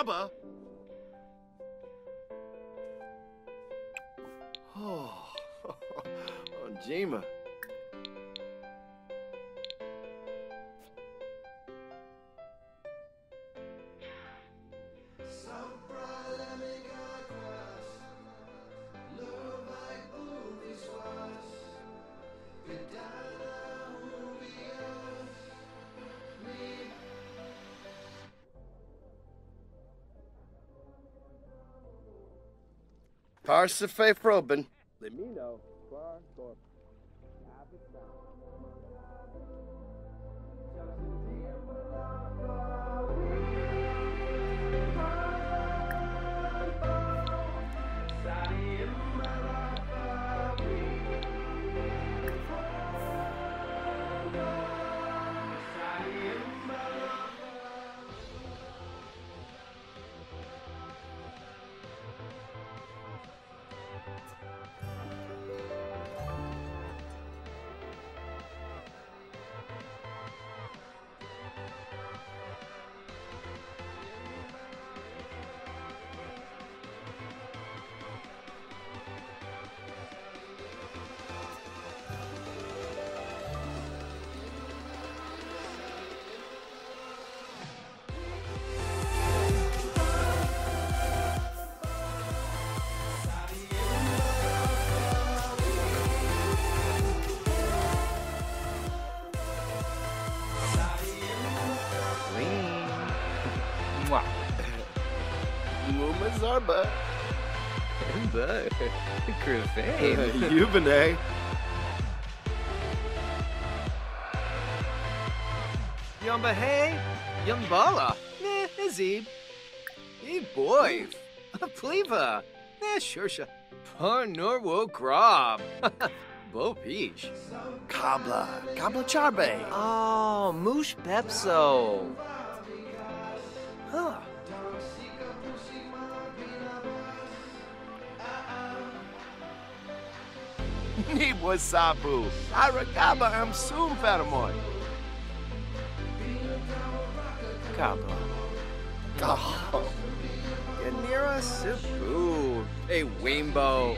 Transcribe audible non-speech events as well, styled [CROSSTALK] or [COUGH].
Chiaba? Oh. Jima. Parsife Frobin. Let me know. Pakistan. Mwah. Muma Zarba. Ember. Crevane. Yubine. Yumba hey. Yumbala. Nah, Azib. Hey, boy. Pleva. Nah, Shursha. Par Norwo Grob. [LAUGHS] Bo Peach. Kabla. Kabla Charbe. Oh, Moosh Pepso. Ni Wasabu. Aragaba am soon Fatamoy. Kabla. Oh. Yanira Sibu. Hey, Rainbow.